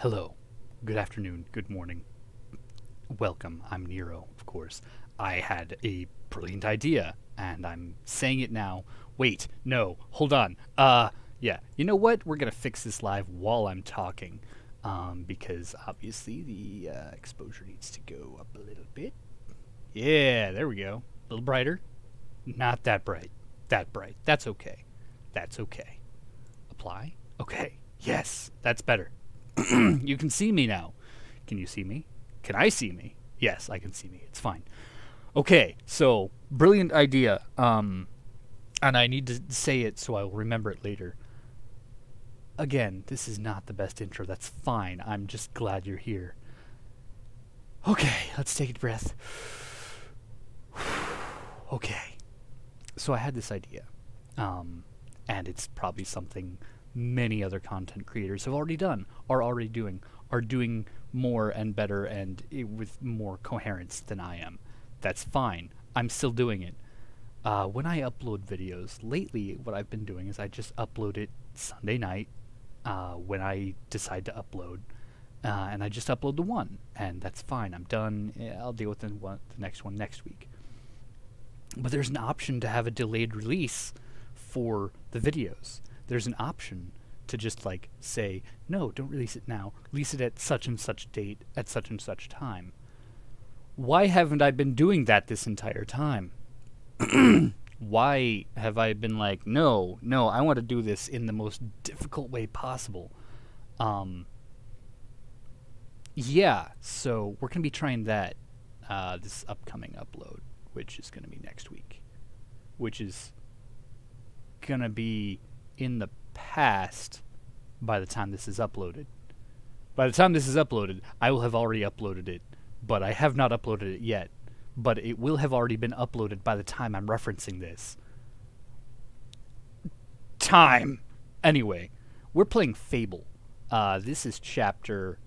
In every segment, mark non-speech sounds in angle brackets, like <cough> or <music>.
Hello, good afternoon, good morning. Welcome, I'm Nero, of course. I had a brilliant idea, and I'm saying it now. Wait, no, hold on. Uh, yeah, you know what? We're gonna fix this live while I'm talking, um, because obviously the uh, exposure needs to go up a little bit. Yeah, there we go. A little brighter. Not that bright. That bright. That's okay. That's okay. Apply. Okay. Yes, that's better. <clears throat> you can see me now. Can you see me? Can I see me? Yes, I can see me. It's fine. Okay, so brilliant idea. Um, and I need to say it so I will remember it later. Again, this is not the best intro. That's fine. I'm just glad you're here. Okay, let's take a breath. <sighs> okay. So I had this idea. Um, and it's probably something many other content creators have already done, are already doing, are doing more and better and i with more coherence than I am. That's fine. I'm still doing it. Uh, when I upload videos, lately what I've been doing is I just upload it Sunday night uh, when I decide to upload. Uh, and I just upload the one, and that's fine. I'm done. I'll deal with the, one, the next one next week. But there's an option to have a delayed release for the videos. There's an option to just like say, no, don't release it now. Release it at such and such date at such and such time. Why haven't I been doing that this entire time? <clears throat> Why have I been like, no, no, I want to do this in the most difficult way possible? Um, yeah, so we're going to be trying that uh, this upcoming upload, which is going to be next week, which is going to be in the past by the time this is uploaded. By the time this is uploaded, I will have already uploaded it, but I have not uploaded it yet. But it will have already been uploaded by the time I'm referencing this. Time! Anyway, we're playing Fable. Uh, this is chapter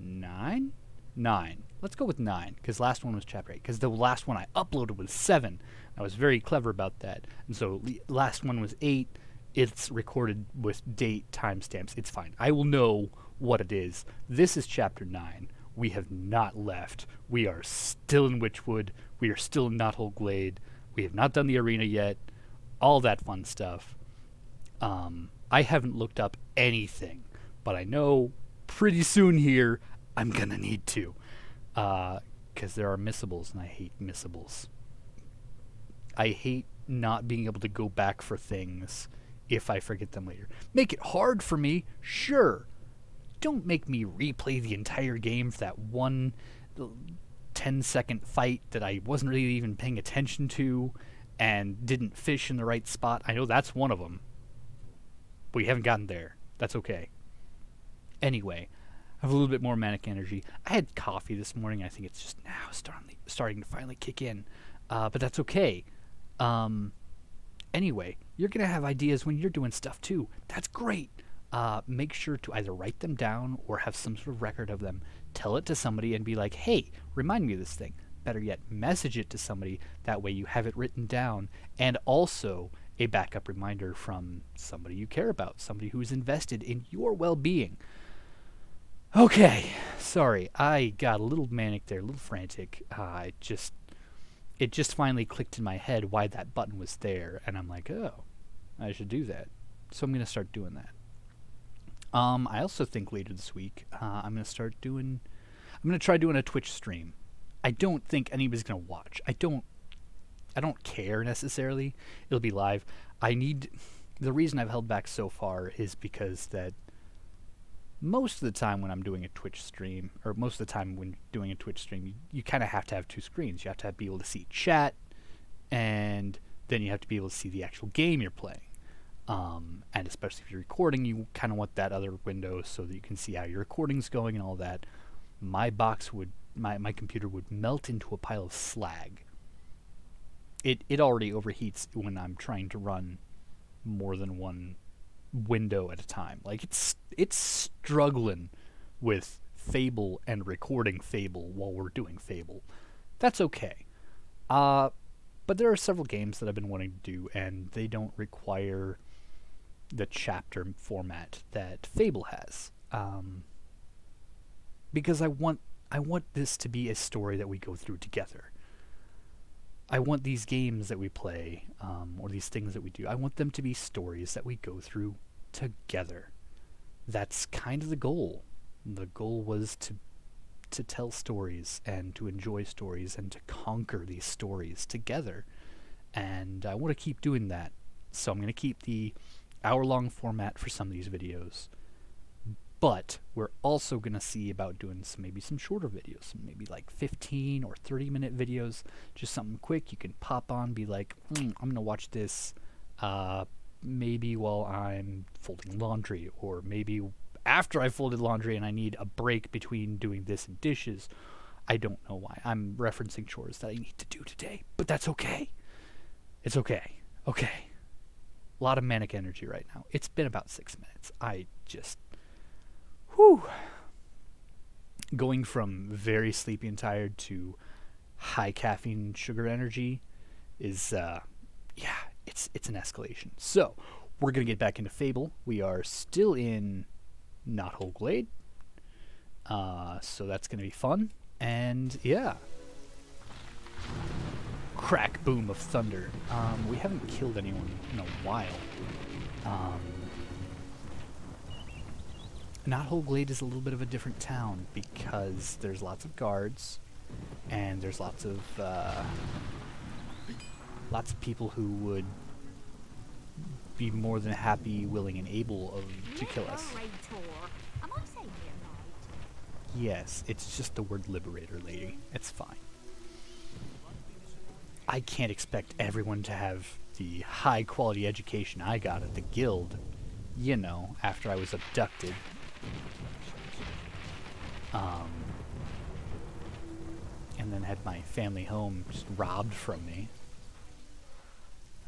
9? 9. Let's go with 9, because last one was chapter 8. Because the last one I uploaded was 7. I was very clever about that. And so last one was 8 it's recorded with date timestamps. It's fine. I will know what it is. This is chapter 9. We have not left. We are still in Witchwood. We are still in Knothole Glade. We have not done the arena yet. All that fun stuff. Um, I haven't looked up anything, but I know pretty soon here I'm going to need to. Because uh, there are missables, and I hate missables. I hate not being able to go back for things if I forget them later. Make it hard for me, sure. Don't make me replay the entire game for that one 10 second fight that I wasn't really even paying attention to and didn't fish in the right spot. I know that's one of them. We haven't gotten there. That's okay. Anyway, I have a little bit more manic energy. I had coffee this morning. I think it's just now starting starting to finally kick in, uh, but that's okay. Um, anyway, you're going to have ideas when you're doing stuff too. That's great. Uh, make sure to either write them down or have some sort of record of them. Tell it to somebody and be like, hey, remind me of this thing. Better yet, message it to somebody. That way you have it written down and also a backup reminder from somebody you care about, somebody who's invested in your well being. Okay, sorry, I got a little manic there, a little frantic. Uh, I just it just finally clicked in my head why that button was there, and I'm like, oh, I should do that. So I'm going to start doing that. Um, I also think later this week uh, I'm going to start doing. I'm going to try doing a Twitch stream. I don't think anybody's going to watch. I don't. I don't care necessarily. It'll be live. I need. The reason I've held back so far is because that most of the time when I'm doing a Twitch stream, or most of the time when doing a Twitch stream, you, you kind of have to have two screens. You have to have, be able to see chat, and then you have to be able to see the actual game you're playing. Um, and especially if you're recording, you kind of want that other window so that you can see how your recording's going and all that. My box would, my, my computer would melt into a pile of slag. It, it already overheats when I'm trying to run more than one window at a time. Like it's it's struggling with Fable and recording Fable while we're doing Fable. That's okay. Uh, but there are several games that I've been wanting to do, and they don't require the chapter format that Fable has. Um, because I want I want this to be a story that we go through together. I want these games that we play, um, or these things that we do, I want them to be stories that we go through together. That's kind of the goal. The goal was to to tell stories and to enjoy stories and to conquer these stories together. And I want to keep doing that. So I'm going to keep the hour long format for some of these videos. But we're also going to see about doing some maybe some shorter videos, maybe like 15 or 30 minute videos, just something quick you can pop on, be like, hmm, I'm going to watch this uh, maybe while I'm folding laundry, or maybe after I folded laundry and I need a break between doing this and dishes. I don't know why. I'm referencing chores that I need to do today, but that's okay. It's okay. Okay. A lot of manic energy right now. It's been about six minutes. I just Whew. Going from very sleepy and tired to high caffeine sugar energy is, uh, yeah, it's it's an escalation. So we're gonna get back into Fable. We are still in Knothole Glade, uh, so that's gonna be fun. And yeah, crack boom of thunder. Um, we haven't killed anyone in a while. Um, Knothole Glade is a little bit of a different town because there's lots of guards and there's lots of uh, lots of people who would be more than happy, willing, and able of, to kill us. Yes, it's just the word liberator, lady. It's fine. I can't expect everyone to have the high quality education I got at the guild, you know, after I was abducted um, and then had my family home just robbed from me.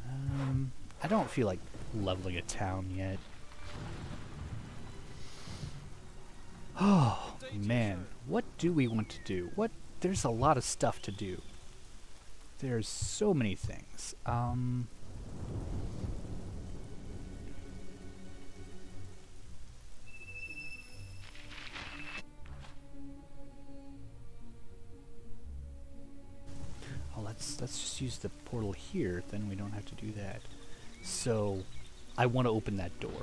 Um, I don't feel like leveling a town yet. Oh, man. What do we want to do? What? There's a lot of stuff to do. There's so many things. Um... let's let's just use the portal here, then we don't have to do that. So, I want to open that door.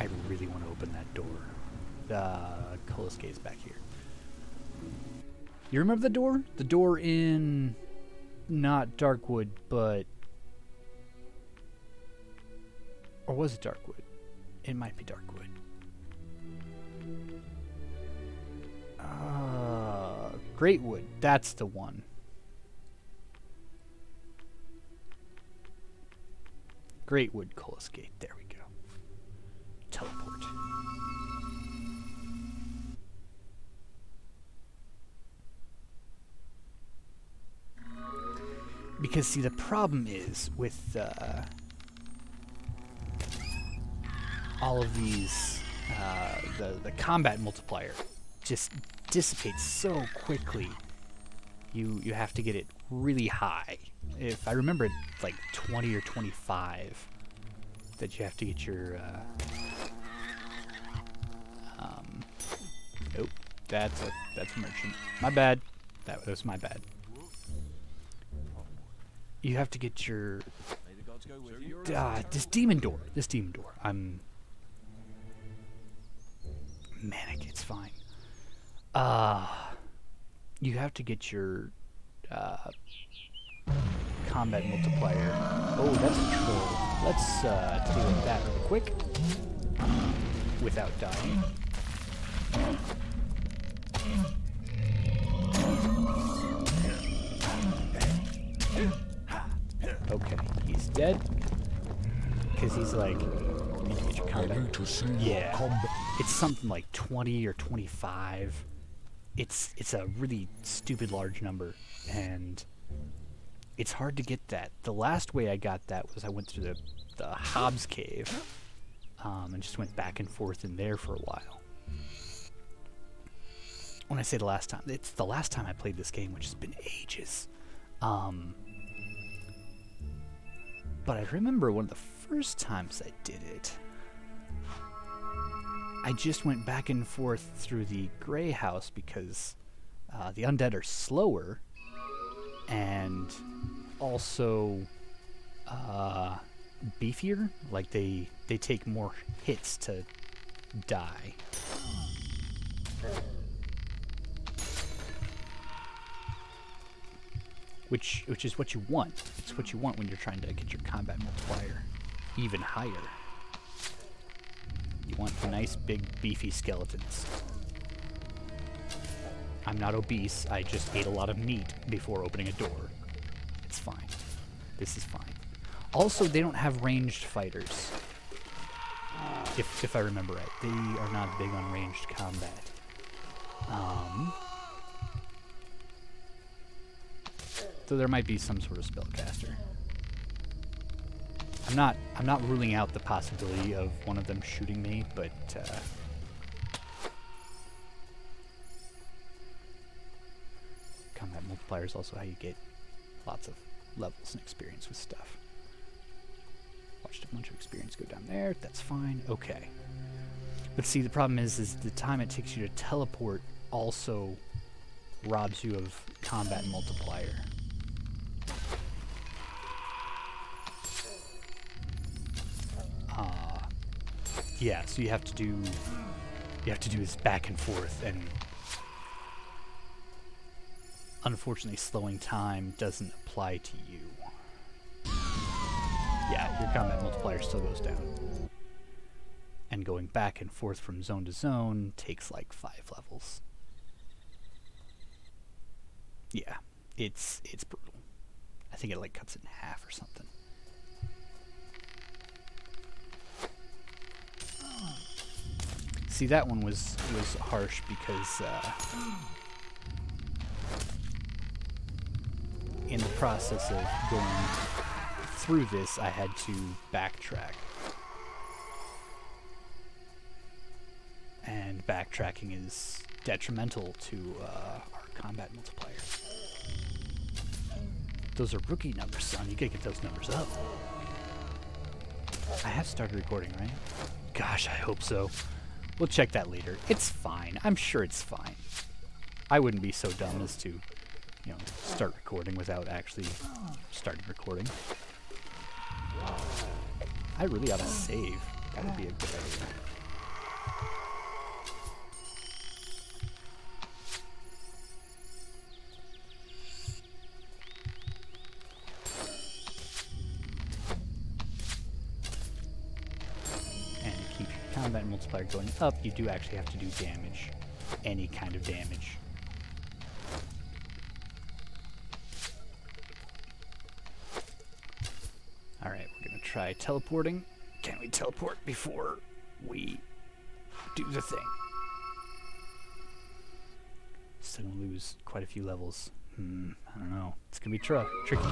I really want to open that door. Uh, Kaliske back here. You remember the door? The door in... Not Darkwood, but... Or was it Darkwood? It might be Darkwood. Uh, Greatwood. That's the one. Greatwood Gate. There we go. Teleport. Because, see, the problem is with uh, all of these, uh, the, the combat multiplier just dissipates so quickly. You, you have to get it really high if I remember, it's like 20 or 25 that you have to get your. Uh, um, nope, that's a that's a merchant. My bad. That was my bad. You have to get your. Uh, this demon door. This demon door. I'm manic. It's fine. Uh, you have to get your uh, combat multiplier. Oh, that's a troll. Let's uh, deal with that real quick. Without dying. Okay, he's dead. Because he's like, you need to get your combat. Yeah, it's something like 20 or 25. It's it's a really stupid large number, and it's hard to get that. The last way I got that was I went through the, the Hobbes Cave um, and just went back and forth in there for a while. When I say the last time, it's the last time I played this game, which has been ages. Um, but I remember one of the first times I did it. I just went back and forth through the gray house because uh, the undead are slower and also uh, beefier. Like they they take more hits to die. Which which is what you want. It's what you want when you're trying to get your combat multiplier even higher. Want nice big beefy skeletons. I'm not obese, I just ate a lot of meat before opening a door. It's fine. This is fine. Also, they don't have ranged fighters. If, if I remember right. They are not big on ranged combat. Um, so there might be some sort of spellcaster. I'm not I'm not ruling out the possibility of one of them shooting me, but uh, combat multiplier is also how you get lots of levels and experience with stuff. Watched a bunch of experience go down there. That's fine. Okay. But see, the problem is, is the time it takes you to teleport also robs you of combat multiplier. Yeah, so you have to do you have to do this back and forth and unfortunately slowing time doesn't apply to you. Yeah, your combat multiplier still goes down. And going back and forth from zone to zone takes like five levels. Yeah, it's it's brutal. I think it like cuts it in half or something. See, that one was was harsh because uh, in the process of going through this, I had to backtrack. And backtracking is detrimental to uh, our combat multiplier. Those are rookie numbers, son. You gotta get those numbers up. I have started recording, right? Gosh, I hope so. We'll check that later. It's fine. I'm sure it's fine. I wouldn't be so dumb as to, you know, start recording without actually starting recording. I really ought to save. That would be a good idea. Going up, you do actually have to do damage. Any kind of damage. Alright, we're gonna try teleporting. Can we teleport before we do the thing? Still gonna lose quite a few levels. Hmm, I don't know. It's gonna be tr tricky.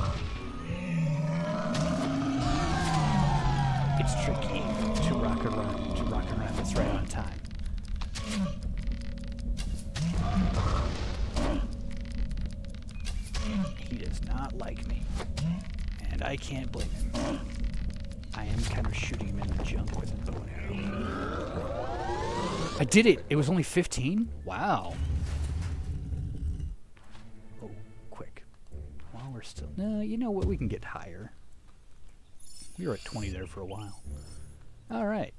It's tricky to rock around, to rock around. It's right on time. He does not like me. And I can't blame him. I am kind of shooting him in the junk with a bow and arrow. I did it! It was only 15? Wow. Oh, quick. While we're still... No, you know what? We can get higher. We were at 20 there for a while. Alright.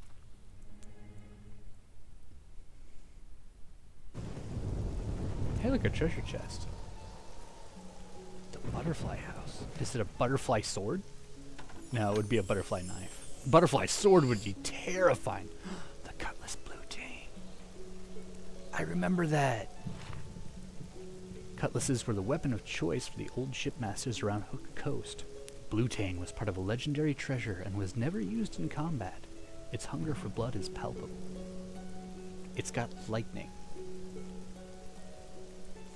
Hey, look, a treasure chest. The butterfly house. Is it a butterfly sword? No, it would be a butterfly knife. Butterfly sword would be terrifying. <gasps> the cutlass blue tang. I remember that. Cutlasses were the weapon of choice for the old shipmasters around Hook Coast. Blue Tang was part of a legendary treasure and was never used in combat. Its hunger for blood is palpable. It's got lightning.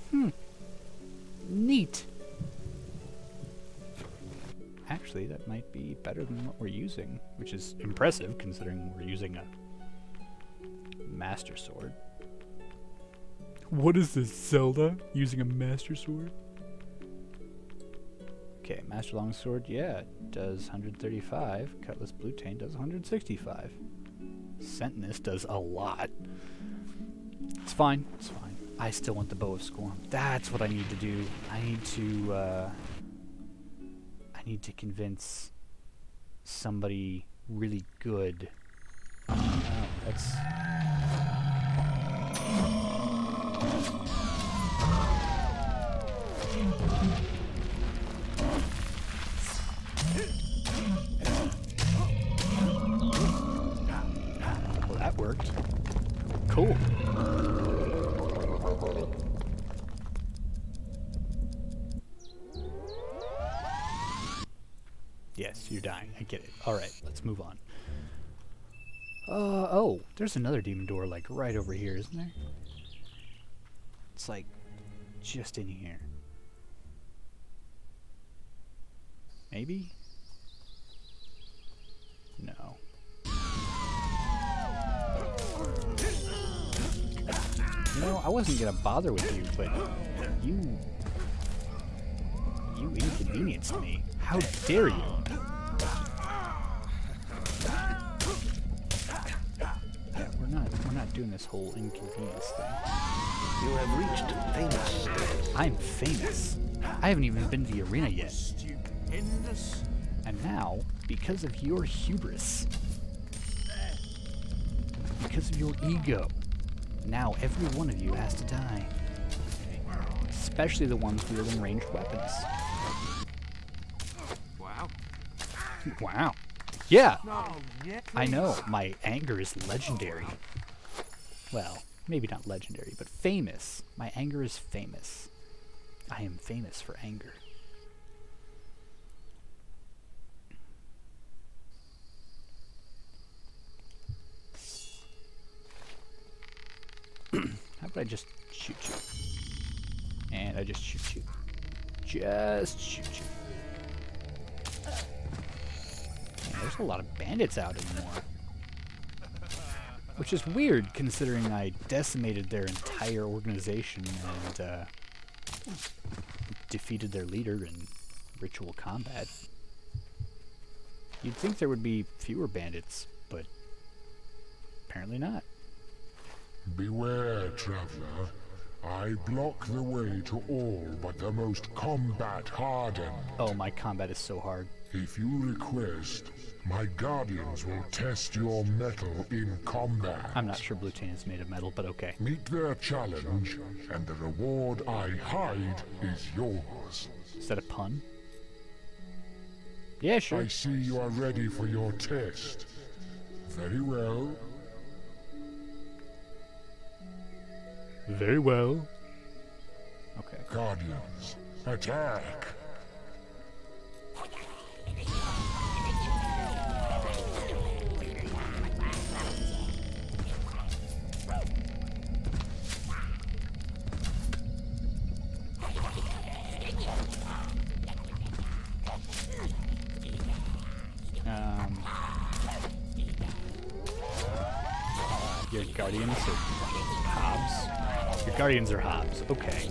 Hmm. Neat. Actually, that might be better than what we're using, which is impressive considering we're using a Master Sword. What is this, Zelda? Using a Master Sword? Okay, Master Longsword, yeah, does 135. Cutlass Blue Tang does 165. Sentinus does a lot. It's fine. It's fine. I still want the Bow of Scorn. That's what I need to do. I need to, uh, I need to convince somebody really good. Oh, that's... move on. Uh, oh, there's another demon door, like, right over here, isn't there? It's, like, just in here. Maybe? No. You know, I wasn't gonna bother with you, but you... You inconvenienced me. How dare you? Not, doing this whole inconvenience thing. You have reached famous status. I'm famous. I haven't even been to the arena yet. Stupendous. And now, because of your hubris, because of your ego, now every one of you has to die. Especially the ones wielding ranged weapons. Wow. Wow. Yeah, yeah. I know. My anger is legendary. Well, maybe not legendary, but famous. My anger is famous. I am famous for anger. <clears throat> How about I just shoot you? And I just shoot you. Just shoot you. Man, there's a lot of bandits out anymore. Which is weird considering I decimated their entire organization and uh, defeated their leader in ritual combat. You'd think there would be fewer bandits, but apparently not. Beware, traveler. I block the way to all but the most combat hardened. Oh, my combat is so hard. If you request, my guardians will test your metal in combat. I'm not sure Blue Chain is made of metal, but okay. Meet their challenge, and the reward I hide is yours. Is that a pun? Yeah, sure. I see you are ready for your test. Very well. Very well. Okay. Guardians, attack! Your guardians are Hobbes. Your guardians are Hobbes. Okay.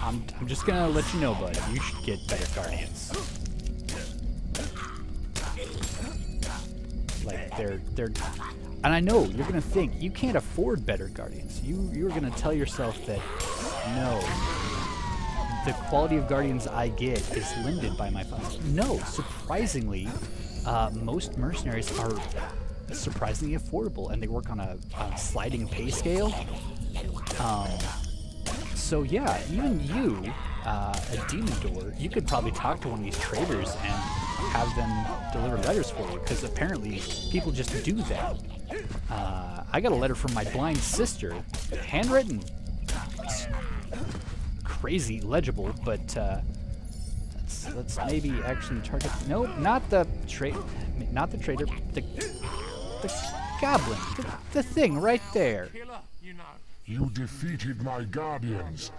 I'm, I'm just gonna let you know, bud. You should get better guardians. Like they're they're, and I know you're gonna think you can't afford better guardians. You you're gonna tell yourself that no, the quality of guardians I get is limited by my funds. No, surprisingly, uh, most mercenaries are surprisingly affordable, and they work on a, a sliding pay scale. Um, so yeah, even you, uh, a demon door, you could probably talk to one of these traders and have them deliver letters for you, because apparently people just do that. Uh, I got a letter from my blind sister, handwritten. It's crazy legible, but uh, let's let's maybe actually target. No, not the trade, not the trader. The the goblin, the, the thing right there. You. Defeated my guardians.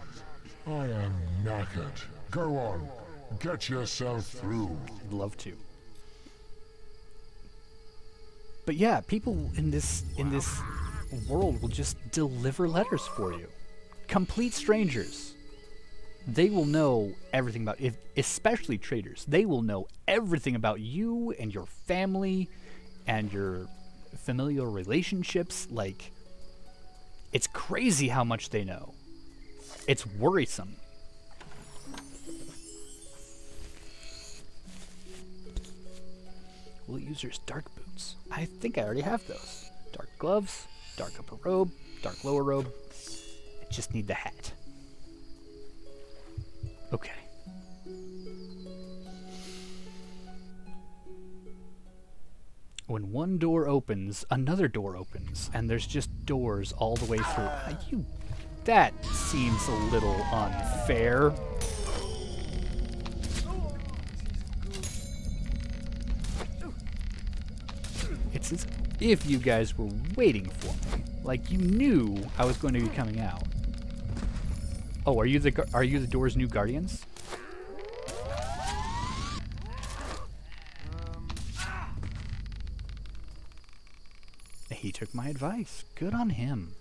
I am knackered. Go on, get yourself through. I'd love to. But yeah, people in this in this world will just deliver letters for you. Complete strangers. They will know everything about if especially traders. They will know everything about you and your family and your familial relationships. Like, it's crazy how much they know. It's worrisome. Will users dark boots? I think I already have those. Dark gloves, dark upper robe, dark lower robe. I just need the hat. Okay. When one door opens, another door opens, and there's just doors all the way through. You, that seems a little unfair. It's as if you guys were waiting for me, like you knew I was going to be coming out. Oh, are you the are you the door's new guardians? He took my advice. Good on him.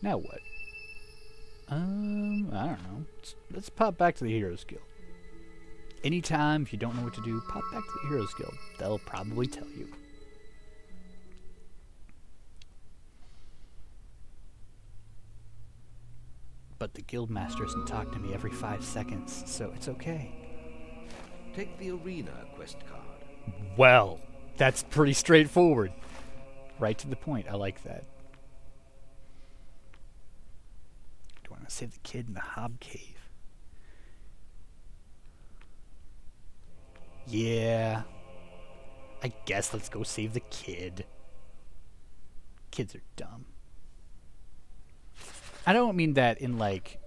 Now what? Um, I don't know. Let's, let's pop back to the Heroes Guild. Anytime, if you don't know what to do, pop back to the Heroes Guild. They'll probably tell you. But the guildmaster doesn't talk to me every five seconds, so it's okay. Take the arena quest card. Well, that's pretty straightforward. Right to the point. I like that. Do I want to save the kid in the Hobbe Cave? Yeah. I guess let's go save the kid. Kids are dumb. I don't mean that in like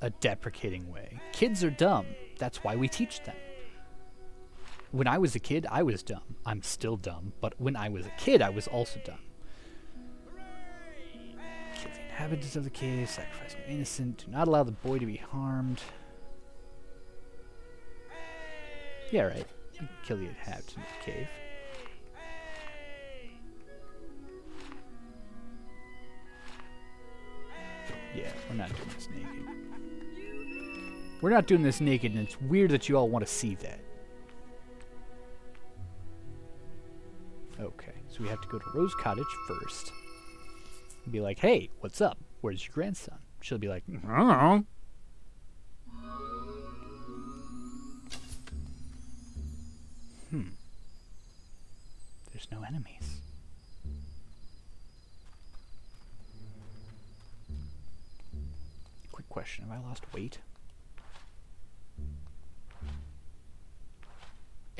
a deprecating way. Kids are dumb. That's why we teach them. When I was a kid, I was dumb. I'm still dumb, but when I was a kid, I was also dumb. Kill the inhabitants of the cave, sacrifice an innocent, do not allow the boy to be harmed. Yeah, right. Kill the inhabitants of the cave. Yeah, we're not doing this naked. We're not doing this naked, and it's weird that you all want to see that. Okay, so we have to go to Rose Cottage first. And be like, hey, what's up? Where's your grandson? She'll be like, mm, I don't know.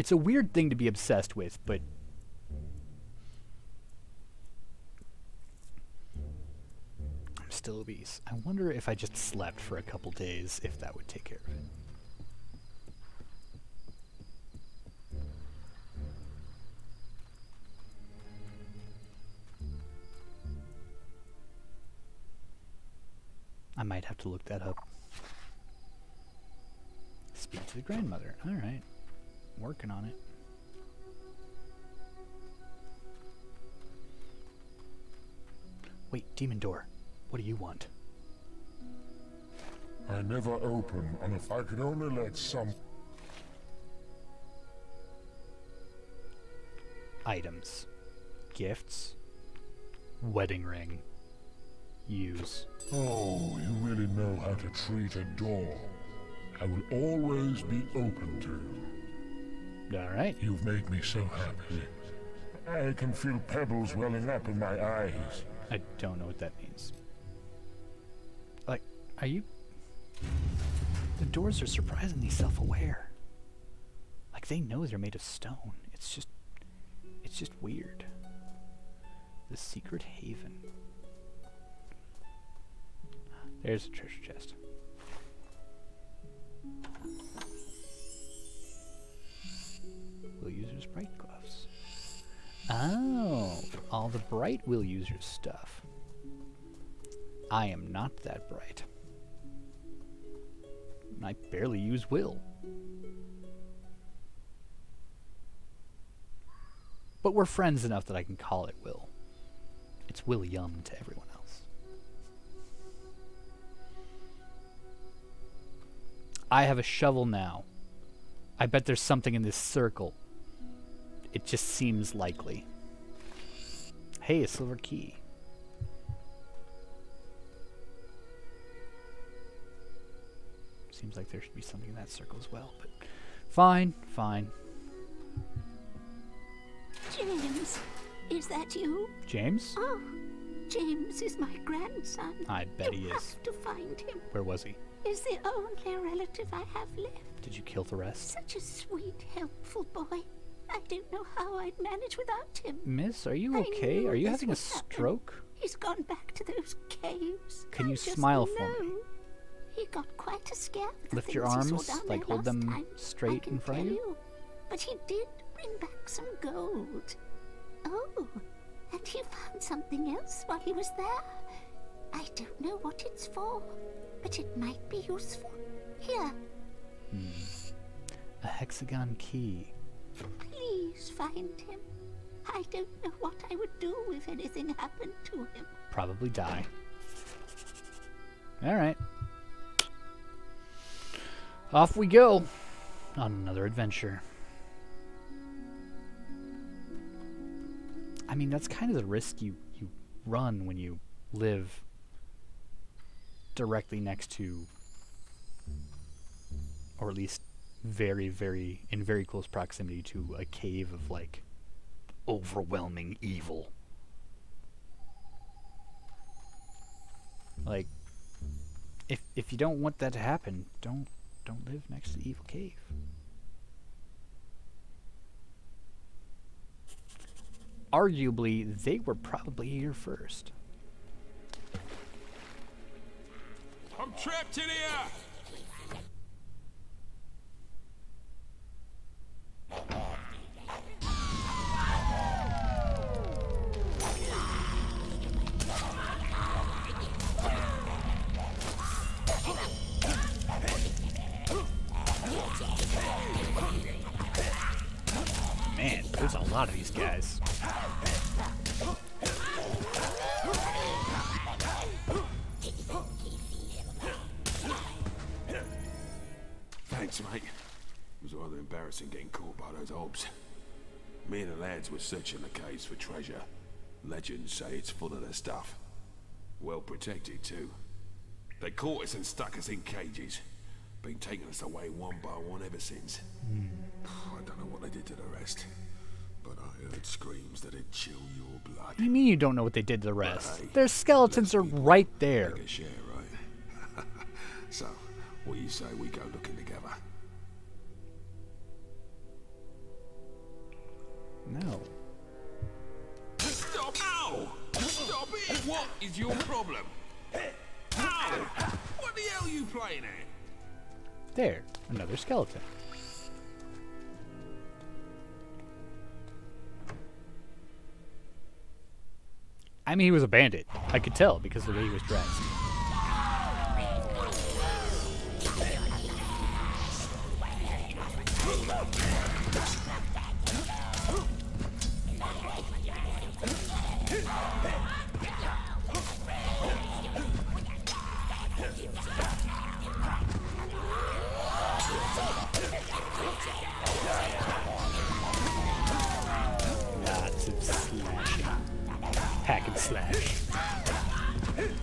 It's a weird thing to be obsessed with, but. I'm still obese. I wonder if I just slept for a couple days, if that would take care of it. I might have to look that up. Speak to the grandmother. Alright. Working on it. Wait, demon door. What do you want? I never open, and if I could only let some... Items. Gifts. Wedding ring. Use. Oh, you really know how to treat a door. I will always be open to you. Alright. You've made me so happy. I can feel pebbles welling up in my eyes. I don't know what that means. Like, are you. The doors are surprisingly self aware. Like, they know they're made of stone. It's just. It's just weird. The secret haven. There's a treasure chest. Will use users bright gloves. Oh, all the bright will users stuff. I am not that bright. I barely use will. But we're friends enough that I can call it will. It's William to everyone else. I have a shovel now. I bet there's something in this circle. It just seems likely. Hey, a silver key. Seems like there should be something in that circle as well, but fine, fine. James, is that you? James? Oh, James is my grandson. I bet you he have is. to find him. Where was he? He's the only relative I have left. Did you kill the rest? Such a sweet, helpful boy. I don't know how I'd manage without him. Miss, are you okay? Are you having a happen. stroke? He's gone back to those caves. Can I you smile for me? He got quite a scare. Lift your things he saw arms, like hold them time, straight in front of tell you. But he did bring back some gold. Oh, and he found something else while he was there. I don't know what it's for, but it might be useful. Here, hmm. A hexagon key. Please find him. I don't know what I would do if anything happened to him. Probably die. Alright. Off we go on another adventure. I mean, that's kind of the risk you, you run when you live directly next to, or at least very, very, in very close proximity to a cave of like overwhelming evil. Like, if if you don't want that to happen, don't don't live next to the evil cave. Arguably, they were probably here first. I'm trapped in here! Searching the caves for treasure. Legends say it's full of their stuff. Well protected, too. They caught us and stuck us in cages. Been taking us away one by one ever since. Hmm. I don't know what they did to the rest, but I heard screams that'd chill your What do blood. you mean you don't know what they did to the rest? Hey, Their skeletons are right there. Share, right? <laughs> so, what do you say we go looking together? No. Stop! Ow! Stop it! What is your problem? Ow! What the hell are you playing at? There, another skeleton. I mean, he was a bandit. I could tell because of the way he was dressed.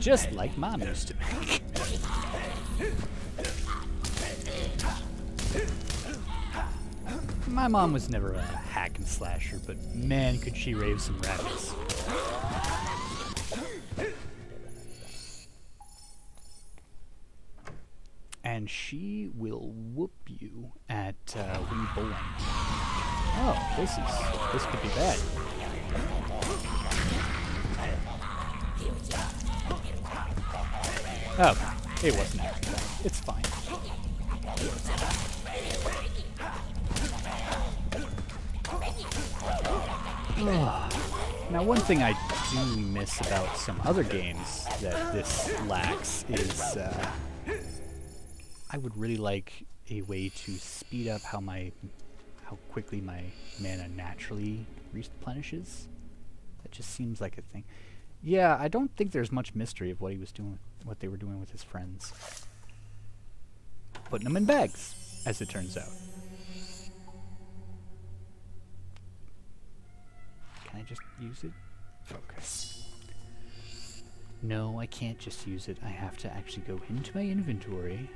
Just like mom used to make. My mom was never a hack and slasher, but man, could she rave some rabbits. And she will whoop you at uh, Wii Bowling. Oh, this is this could be bad. Oh, it wasn't. It's fine. Ugh. One thing I do miss about some other games that this lacks is uh, I would really like a way to speed up how my how quickly my mana naturally replenishes. That just seems like a thing. Yeah, I don't think there's much mystery of what he was doing, what they were doing with his friends. Putting them in bags, as it turns out. Just use it? Okay. No, I can't just use it. I have to actually go into my inventory.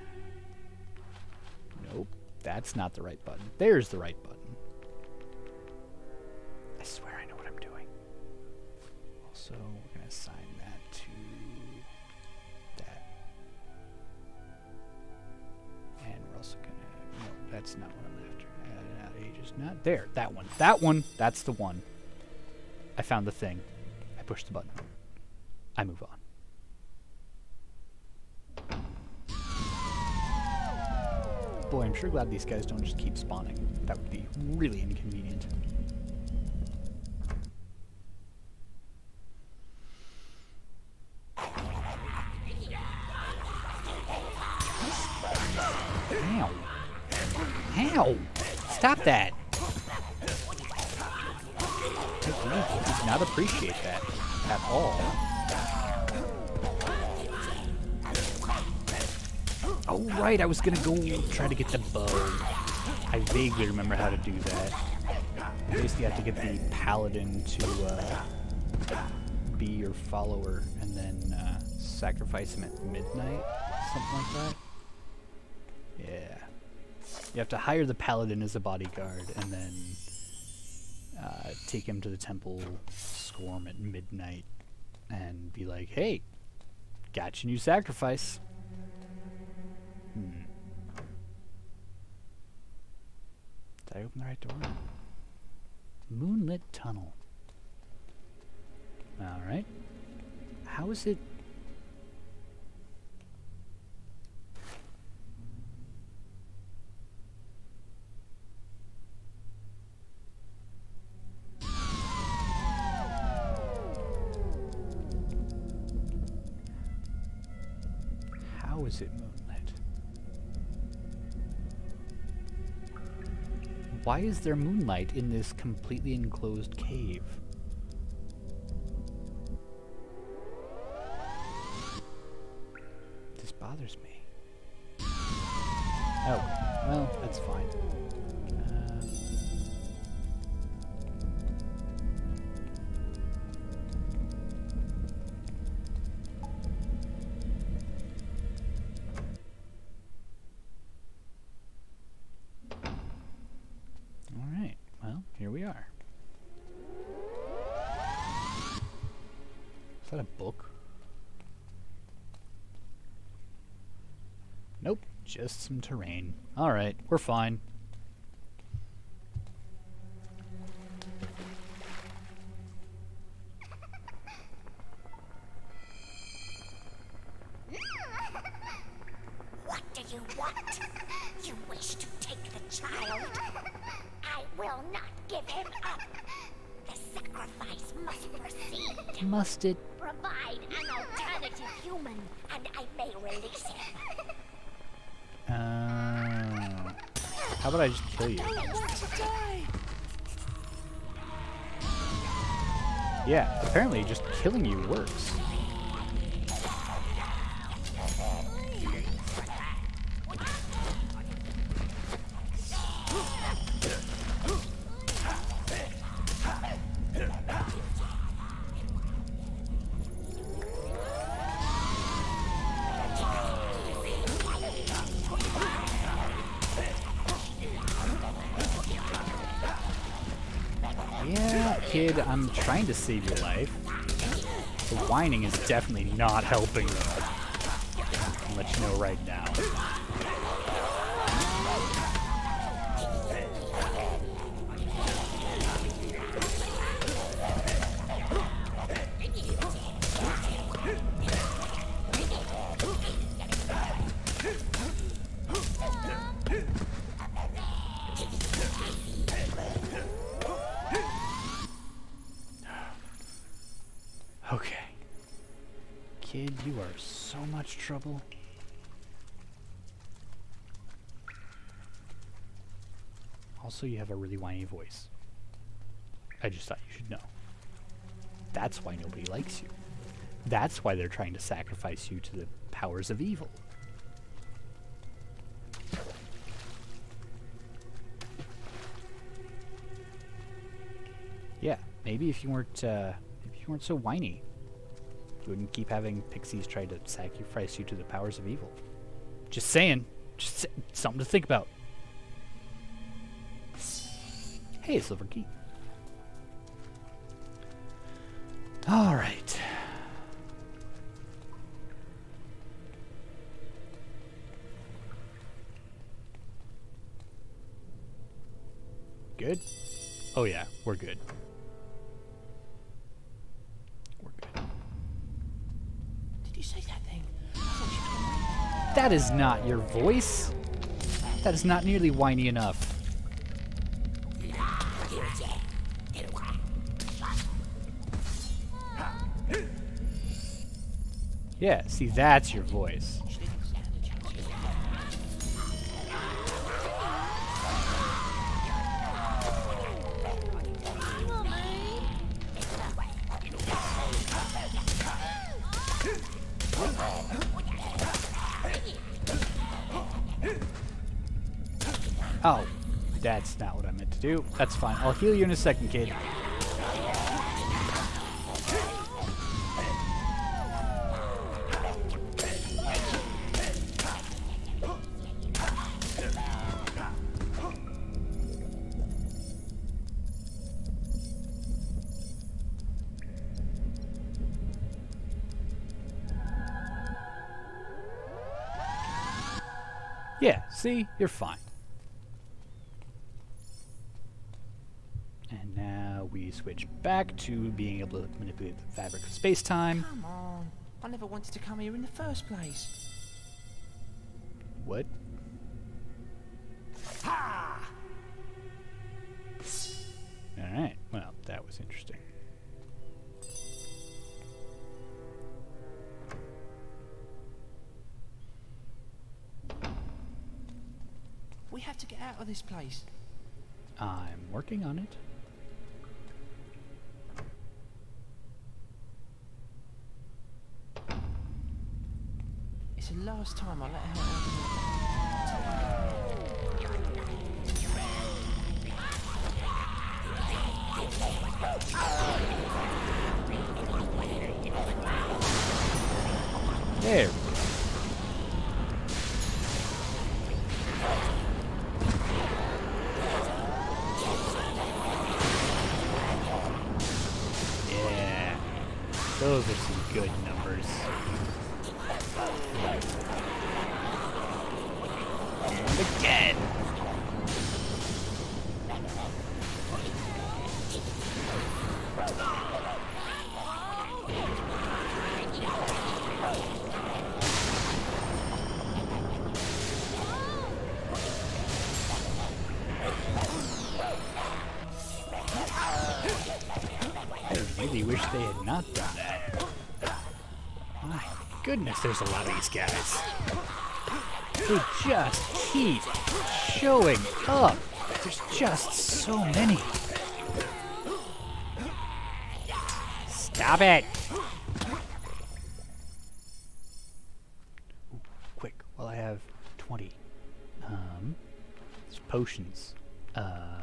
Nope, that's not the right button. There's the right button. I swear I know what I'm doing. Also, we're going to assign that to that. And we're also going to... No, that's not what I'm after. Uh, not ages. Not there. That one. That one. That's the one. I found the thing. I push the button. I move on. Boy, I'm sure glad these guys don't just keep spawning. That would be really inconvenient. Right, I was gonna go try to get the bow. I vaguely remember how to do that. You have to get the paladin to uh, be your follower and then uh, sacrifice him at midnight, something like that. Yeah. You have to hire the paladin as a bodyguard and then uh, take him to the temple Skorm at midnight and be like, hey, got your new sacrifice. Hmm. Did I open the right door? Moonlit tunnel. Alright. How is it How is it moonlit? Why is there moonlight in this completely enclosed cave? This bothers me. Oh, well, that's fine. Is that a book? Nope, just some terrain. Alright, we're fine. Killing you works. Yeah, kid, I'm trying to save your life. Whining is definitely not helping though. I'll let you know right now. Trouble. Also, you have a really whiny voice. I just thought you should know. That's why nobody likes you. That's why they're trying to sacrifice you to the powers of evil. Yeah, maybe if you weren't uh, if you weren't so whiny, wouldn't keep having pixies try to sacrifice you to the powers of evil. Just saying. Just something to think about. Hey, silver key. All That is not your voice. That is not nearly whiny enough. Yeah, see, that's your voice. Do. That's fine. I'll heal you in a second, kid. Yeah, see? You're fine. And now we switch back to being able to manipulate the fabric of space-time. Come on. I never wanted to come here in the first place. What? Ha! Alright, well, that was interesting. We have to get out of this place. I'm working on it. Last time I let her out. Not. My goodness, there's a lot of these guys. They just keep showing up. There's just so many. Stop it! Ooh, quick, while I have 20. Um, potions. Uh,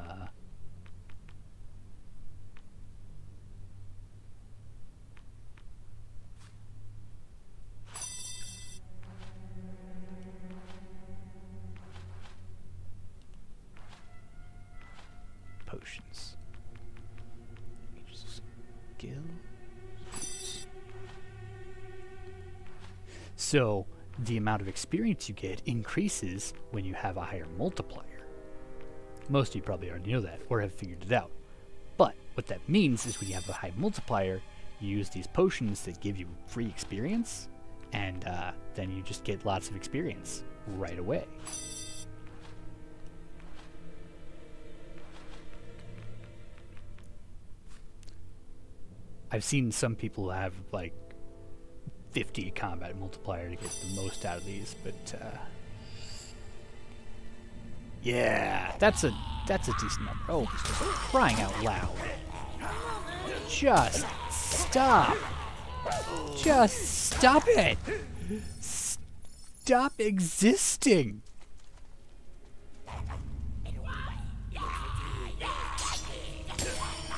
potions. So, the amount of experience you get increases when you have a higher multiplier. Most of you probably already know that or have figured it out. But what that means is when you have a high multiplier, you use these potions that give you free experience, and uh, then you just get lots of experience right away. I've seen some people have like 50 combat multiplier to get the most out of these, but uh, yeah, that's a that's a decent number. Oh, crying out loud! Just stop! Just stop it! Stop existing!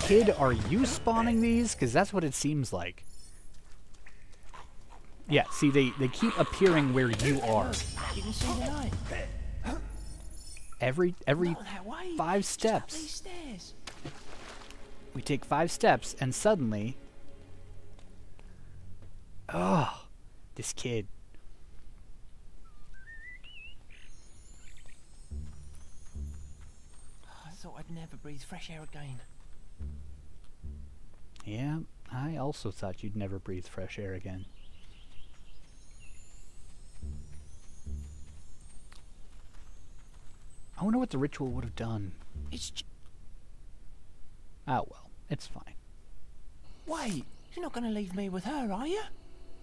Kid, are you spawning these? Because that's what it seems like. Yeah, see, they, they keep appearing where you are. Every every five steps. We take five steps, and suddenly. Oh, this kid. I thought I'd never breathe fresh air again. Yeah, I also thought you'd never breathe fresh air again. I wonder what the ritual would have done. It's. J- Ah, well, it's fine. Wait, you're not going to leave me with her, are you?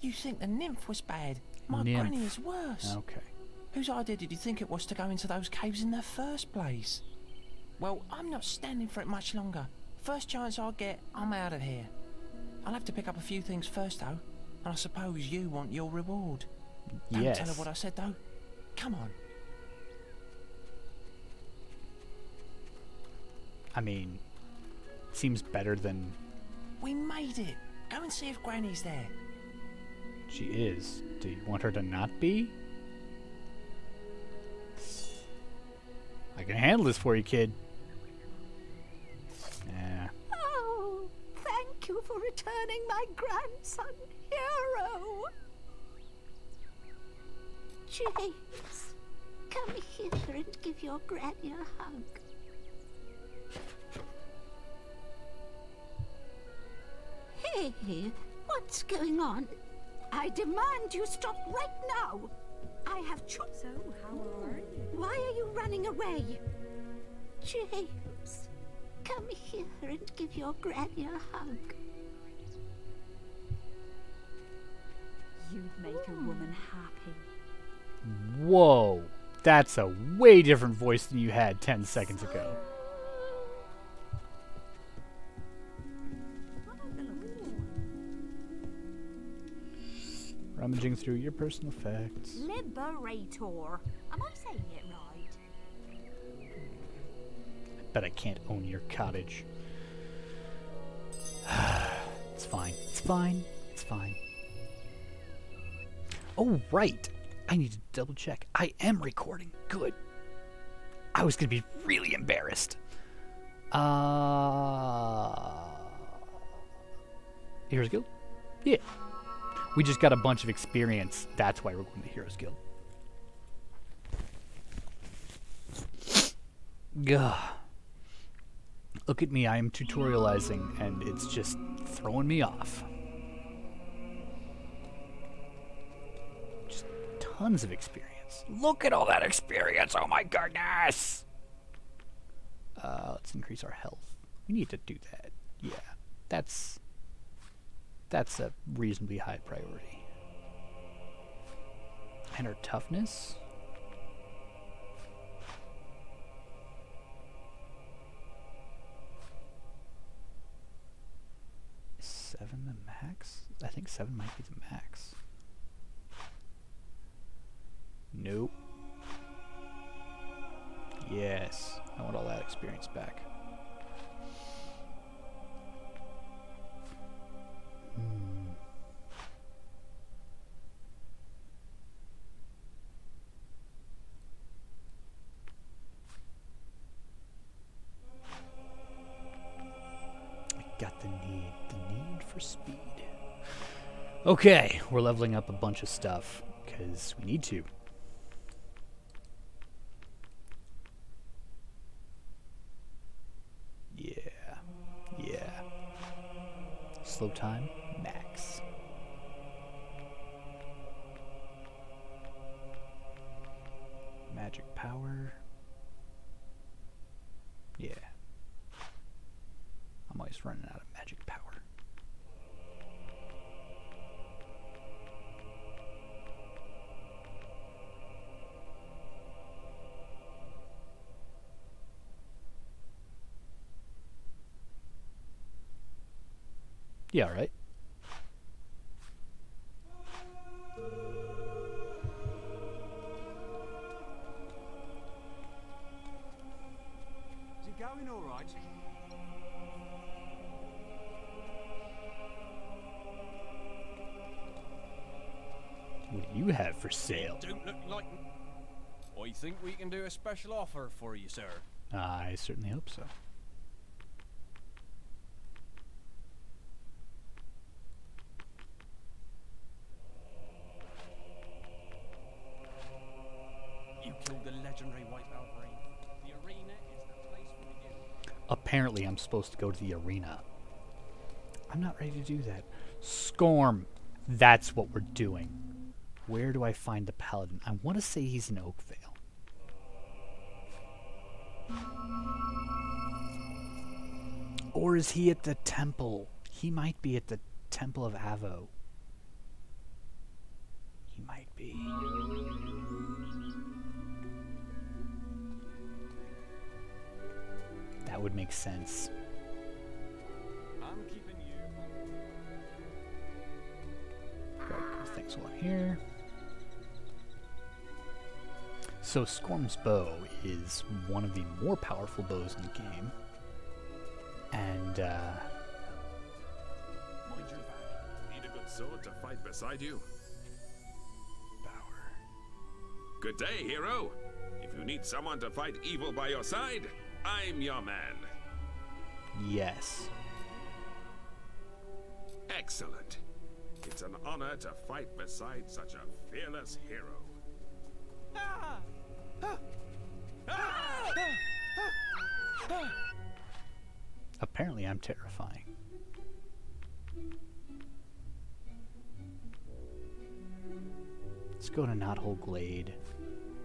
You think the nymph was bad? My Nymph. granny is worse. Okay. Whose idea did you think it was to go into those caves in the first place? Well, I'm not standing for it much longer. First chance I get, I'm out of here. I'll have to pick up a few things first, though. And I suppose you want your reward. Don't yes. tell her what I said, though. Come on. I mean, seems better than We made it. Go and see if Granny's there. she is. Do you want her to not be? I can handle this for you, kid. For my grandson, Hero. James, come here and give your granny a hug. Hey, what's going on? I demand you stop right now. I have cho- So, how are you? Why are you running away? James, come here and give your granny a hug. You'd make a woman happy. Whoa. That's a way different voice than you had 10 seconds ago. Rummaging through your personal effects. Liberator. Am I saying it right? I Bet I can't own your cottage. <sighs> it's fine. It's fine. It's fine. Oh, right. I need to double check. I am recording. Good. I was going to be really embarrassed. Uh. Heroes Guild? Yeah. We just got a bunch of experience. That's why we're going to Heroes Guild. Gah. Look at me, I am tutorializing, and it's just throwing me off. Tons of experience. Look at all that experience, oh my goodness! Uh, let's increase our health. We need to do that. Yeah, that's that's a reasonably high priority. And our toughness. Seven the max? I think seven might be the max. Nope. Yes, I want all that experience back. Hmm. I got the need, the need for speed. Okay, we're leveling up a bunch of stuff because we need to. Yeah, yeah. Slow time, max. Magic power. Yeah, right? Is it going all right? What do you have for sale? Don't look like... I think we can do a special offer for you, sir. I certainly hope so. I'm supposed to go to the arena. I'm not ready to do that. Skorm. That's what we're doing. Where do I find the paladin? I want to say he's in Oakvale. Or is he at the temple? He might be at the Temple of Avo. He might be. That would make sense. Things while here. So Skorm's bow is one of the more powerful bows in the game. And uh, Mind your back. Need a good sword to fight beside you? Bower. Good day, hero. If you need someone to fight evil by your side, I'm your man. Yes. Excellent. It's an honor to fight beside such a fearless hero. Apparently I'm terrifying. Let's go to Knothole Glade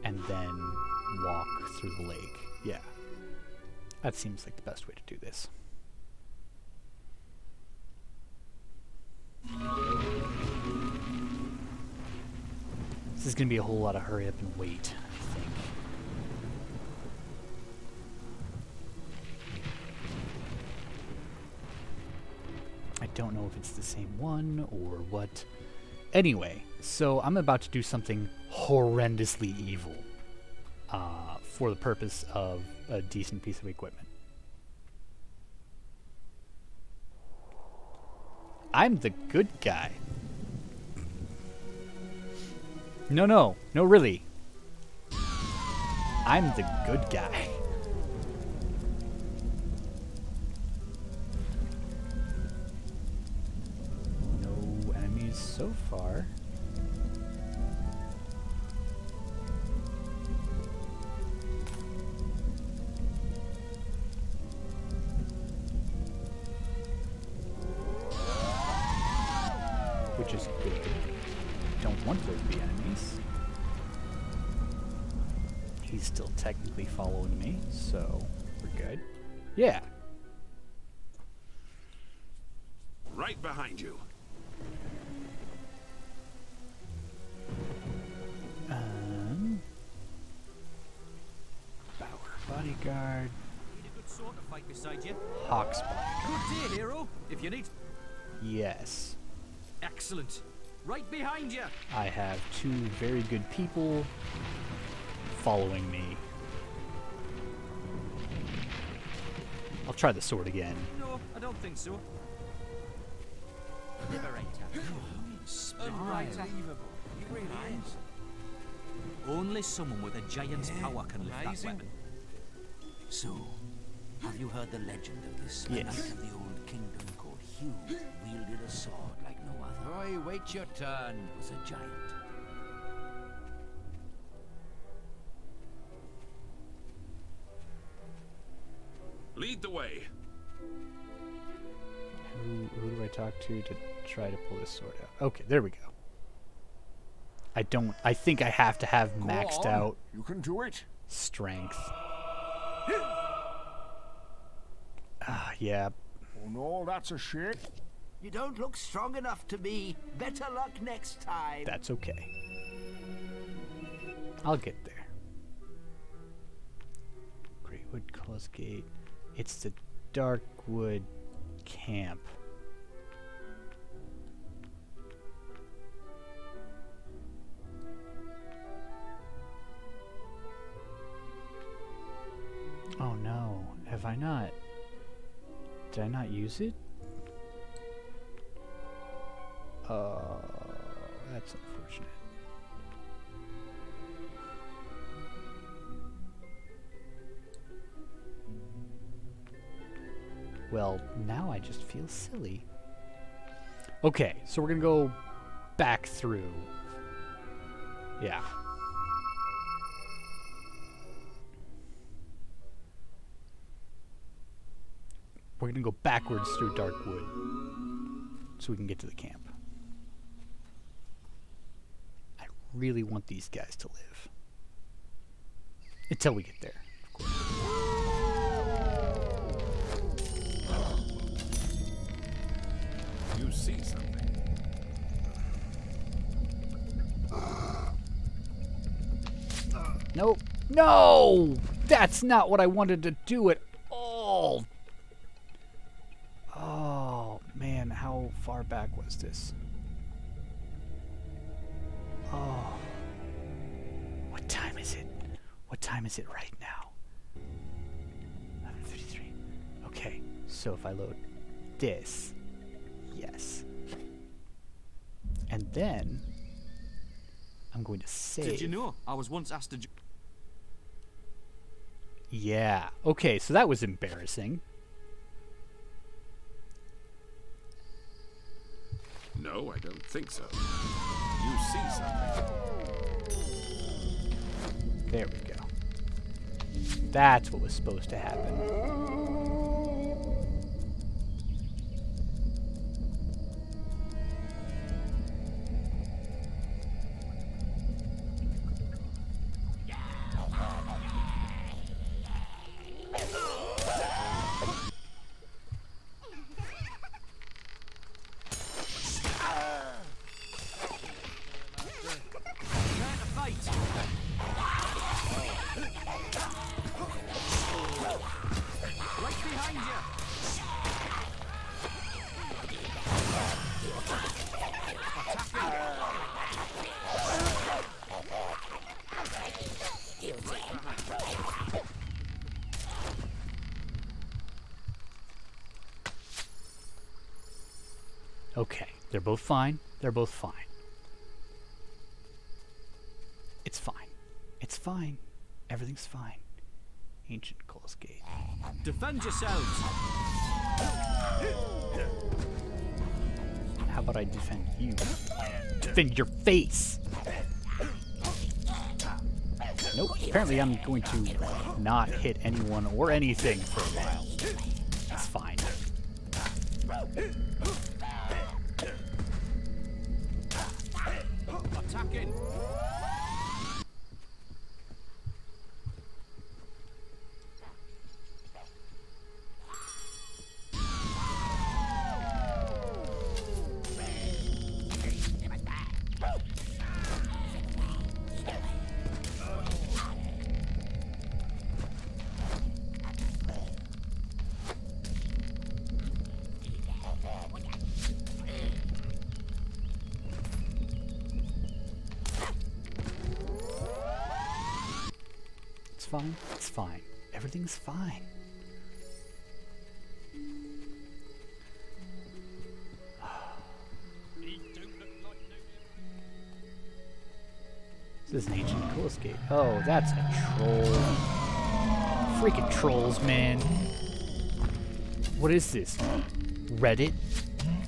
and then walk through the lake. Yeah. That seems like the best way to do this. This is going to be a whole lot of hurry up and wait, I think. I don't know if it's the same one or what. Anyway, so I'm about to do something horrendously evil uh, for the purpose of a decent piece of equipment. I'm the good guy. No, no, no, really. I'm the good guy. Very good people following me. I'll try the sword again. No, I don't think so. Liberator. Unbelievable. He really is. Only someone with a giant's power can lift that weapon. So, have you heard the legend of this Yes. knight of the old kingdom called Hugh, wielded a sword like no other? Oi, wait your turn. was a giant. Lead the way. Who, who do I talk to to try to pull this sword out? Okay, there we go. I don't. I think I have to have maxed on. out You can do it. strength. Ah, yeah. Oh no, that's a shit. You don't look strong enough to me. Better luck next time. That's okay. I'll get there. Greatwood Cullis Gate. It's the Darkwood Camp. Oh no, have I not? Did I not use it? Uh, that's unfortunate. Well, now I just feel silly. Okay, so we're gonna go back through. Yeah. We're gonna go backwards through Darkwood so we can get to the camp. I really want these guys to live. Until we get there, You see something. Nope. No! That's not what I wanted to do at all. Oh, man, how far back was this? Oh. What time is it? What time is it right now? 11:33. Okay, so if I load this, yes. And then I'm going to save. Did you know I was once asked to? jo- Yeah. Okay, so that was embarrassing. No, I don't think so. You see something. There we go. That's what was supposed to happen. Both fine. They're both fine. It's fine. It's fine. Everything's fine. Ancient Cullis Gate. Defend yourselves. How about I defend you? Defend your face! Nope. Apparently I'm going to not hit anyone or anything for a while. Fine. It's fine. Everything's fine. This is an ancient Cullis Gate. Oh, that's a troll. Freaking trolls, man. What is this? Reddit?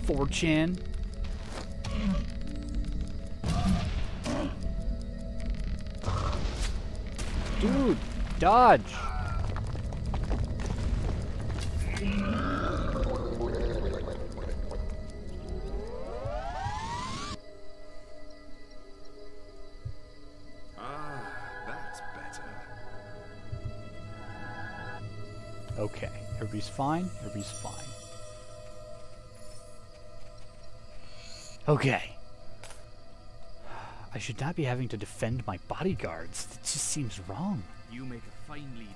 4chan? Dodge. That's better. Okay, everybody's fine. Everybody's fine. Okay. I should not be having to defend my bodyguards. It just seems wrong. You make a fine leader.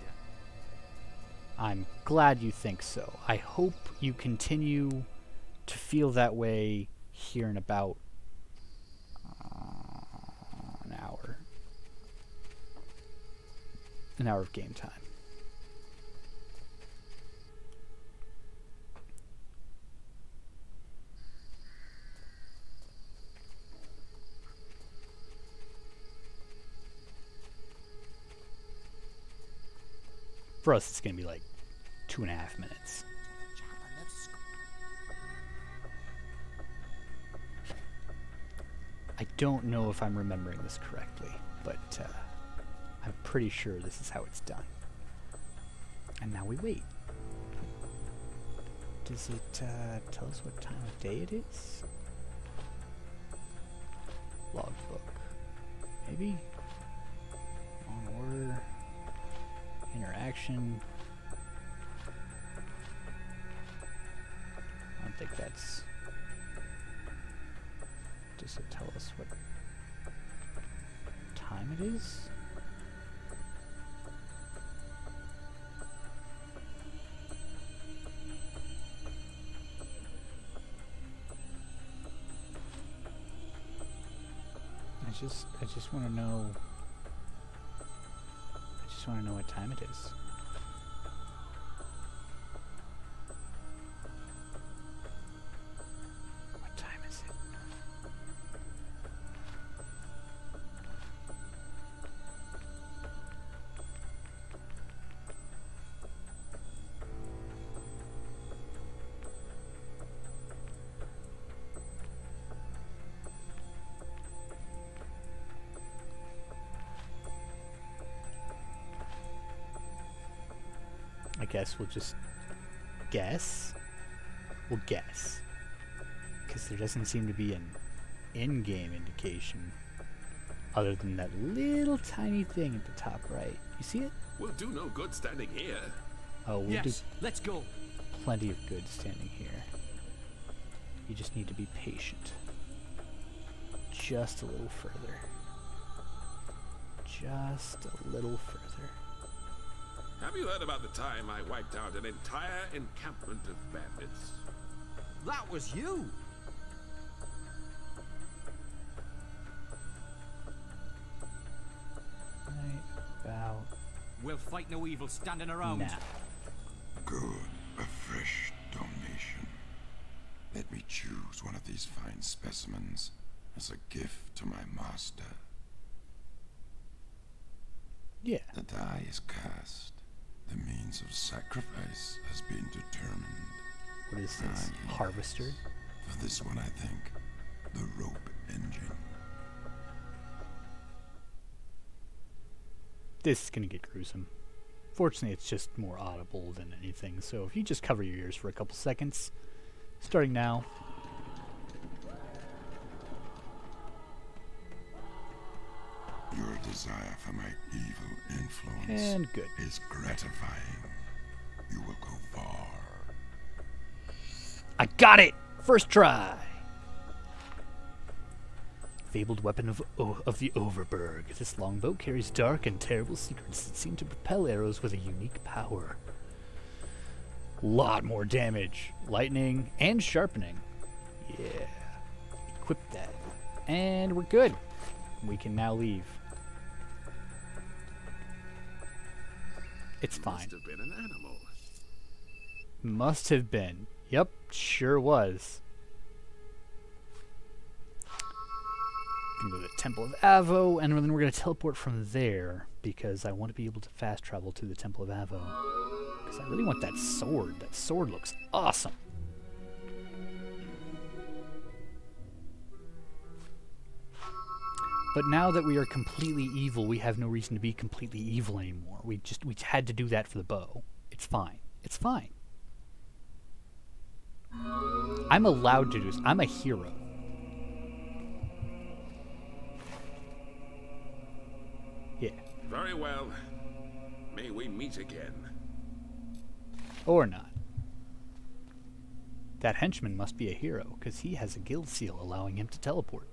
I'm glad you think so. I hope you continue to feel that way here in about uh, an hour. An hour of game time. For us, it's going to be like two and a half minutes. I don't know if I'm remembering this correctly, but uh, I'm pretty sure this is how it's done. And now we wait. Does it uh, tell us what time of day it is? Logbook. Maybe? On order. Interaction. I don't think that's... Does it tell us what time it is? I just, I just want to know. I just want to know what time it is. Guess we'll just guess. We'll guess. Because there doesn't seem to be an in-game indication other than that little tiny thing at the top right. You see it? We'll do no good standing here. Oh, we'll yes, do let's go. plenty of good standing here. You just need to be patient. Just a little further. Just a little further. Have you heard about the time I wiped out an entire encampment of bandits? That was you. About We'll fight no evil standing around. now. Good. A fresh donation. Let me choose one of these fine specimens as a gift to my master. Yeah. The die is cast. The means of sacrifice has been determined. What is this? Harvester? For this one, I think, the rope engine. This is gonna get gruesome. Fortunately, it's just more audible than anything, so if you just cover your ears for a couple seconds, starting now. Desire for my evil influence And good. is gratifying. You will go far. I got it! First try! Fabled weapon of, o- of the Overberg. This longbow carries dark and terrible secrets that seem to propel arrows with a unique power. Lot more damage, lightning, and sharpening. Yeah. Equip that. And we're good. We can now leave. It's fine. Must have been an animal. Must have been. Yep, sure was. Gonna go to the Temple of Avo, and then we're gonna teleport from there because I want to be able to fast travel to the Temple of Avo. Because I really want that sword. That sword looks awesome. But now that we are completely evil, we have no reason to be completely evil anymore. We just we had to do that for the bow. It's fine. It's fine. I'm allowed to do this. I'm a hero. Yeah. Very well. May we meet again. Or not. That henchman must be a hero, because he has a guild seal allowing him to teleport.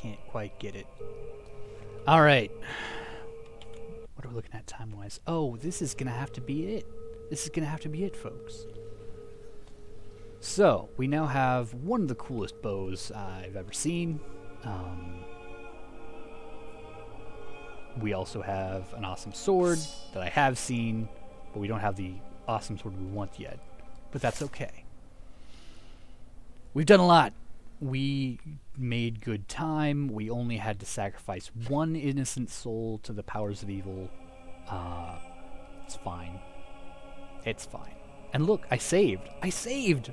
Can't quite get it. Alright. What are we looking at time wise? Oh, this is gonna have to be it. This is gonna have to be it, folks. So, we now have one of the coolest bows I've ever seen. Um, we also have an awesome sword that I have seen, but we don't have the awesome sword we want yet. But that's okay. We've done a lot. We made good time. We only had to sacrifice one innocent soul to the powers of evil. Uh, it's fine. It's fine. And look, I saved. I saved.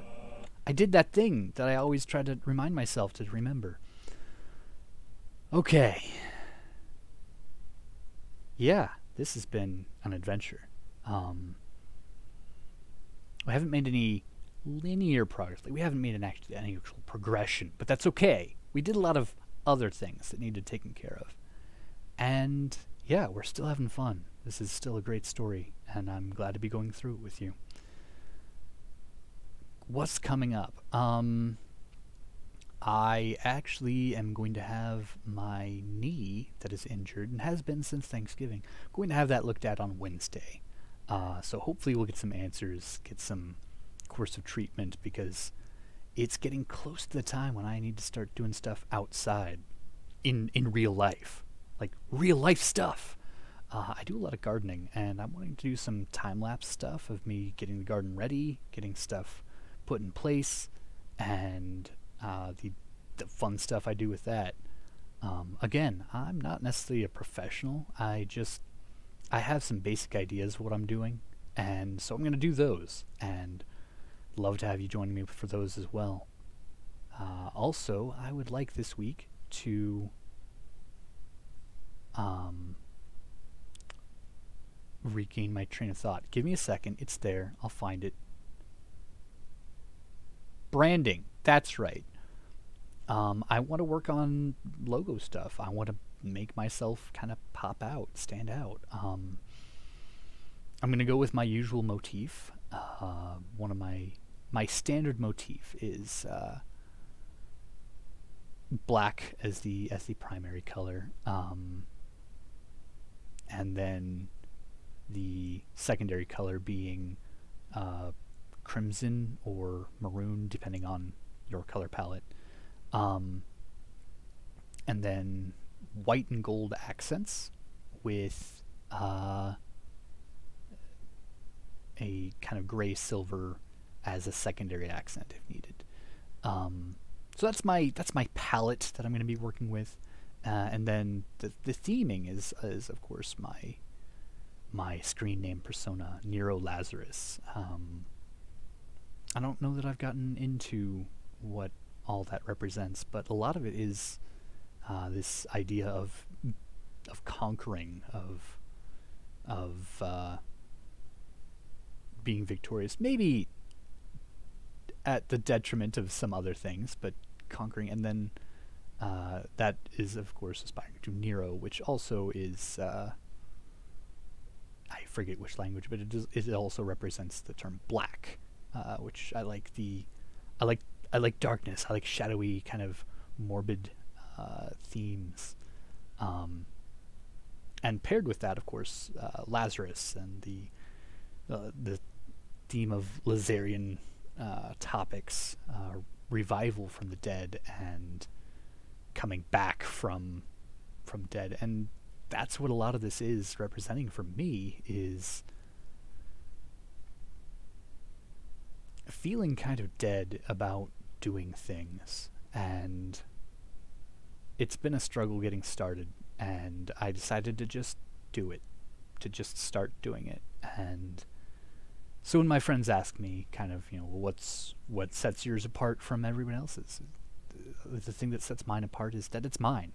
I did that thing that I always try to remind myself to remember. Okay. Yeah, this has been an adventure. Um, I haven't made any linear progress. Like we haven't made an actual, any actual progression, but that's okay. We did a lot of other things that needed taken care of. And yeah, we're still having fun. This is still a great story, and I'm glad to be going through it with you. What's coming up? Um, I actually am going to have my knee that is injured and has been since Thanksgiving. Going to have that looked at on Wednesday. Uh, so hopefully we'll get some answers, get some course of treatment because it's getting close to the time when I need to start doing stuff outside in in real life, like real life stuff. Uh, I do a lot of gardening, and I'm wanting to do some time lapse stuff of me getting the garden ready, getting stuff put in place, and uh, the the fun stuff I do with that. Um, again, I'm not necessarily a professional. I just I have some basic ideas of what I'm doing, and so I'm going to do those. And love to have you join me for those as well. Uh, also, I would like this week to um, regain my train of thought. Give me a second. It's there. I'll find it. Branding. That's right. Um, I want to work on logo stuff. I want to make myself kind of pop out, stand out. Um, I'm going to go with my usual motif. Uh, one of my my standard motif is uh, black as the as the primary color, um, and then the secondary color being uh, crimson or maroon, depending on your color palette. Um, and then white and gold accents with uh, a kind of gray silver as a secondary accent if needed. Um, so that's my that's my palette that I'm going to be working with, uh, and then the the theming is is of course my my screen name persona Nero Lazarus. Um, I don't know that I've gotten into what all that represents, but a lot of it is uh, this idea of of conquering, of of uh, being victorious. Maybe at the detriment of some other things, but conquering, and then uh, that is of course aspiring to Nero, which also is. Uh, I forget which language, but it, it also represents the term black, uh, which I like the, I like I like darkness. I like shadowy kind of morbid uh, themes. Um, and paired with that, of course, uh, Lazarus and the uh, the theme of Lazarian uh, topics, uh, revival from the dead, and coming back from from dead, and that's what a lot of this is representing for me is feeling kind of dead about doing things. And it's been a struggle getting started and I decided to just do it to just start doing it. And so when my friends ask me kind of you know what's what sets yours apart from everyone else's? The, the thing that sets mine apart is that it's mine.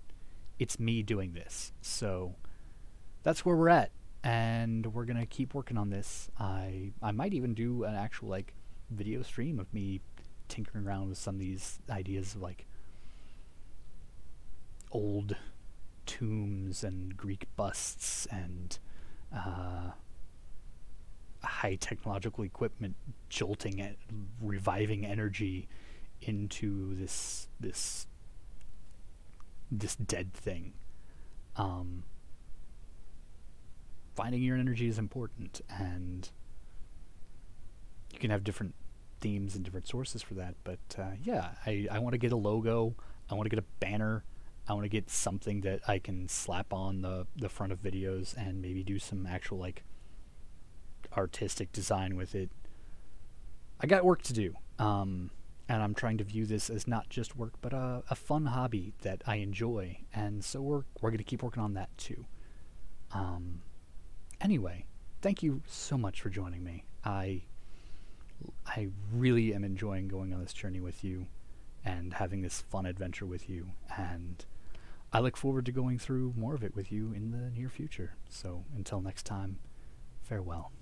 It's me doing this. So that's where we're at. And we're gonna keep working on this. I I might even do an actual like video stream of me tinkering around with some of these ideas of like old tombs and Greek busts and uh, high technological equipment jolting it, reviving energy into this this this dead thing. Um, finding your energy is important, and you can have different themes and different sources for that. But uh, yeah, I, I want to get a logo. I want to get a banner. I want to get something that I can slap on the the front of videos and maybe do some actual like artistic design with it. I got work to do, um, and I'm trying to view this as not just work, but a, a fun hobby that I enjoy, and so we're we're gonna keep working on that too. Um, anyway, thank you so much for joining me. I I really am enjoying going on this journey with you and having this fun adventure with you. And I look forward to going through more of it with you in the near future. So until next time, farewell.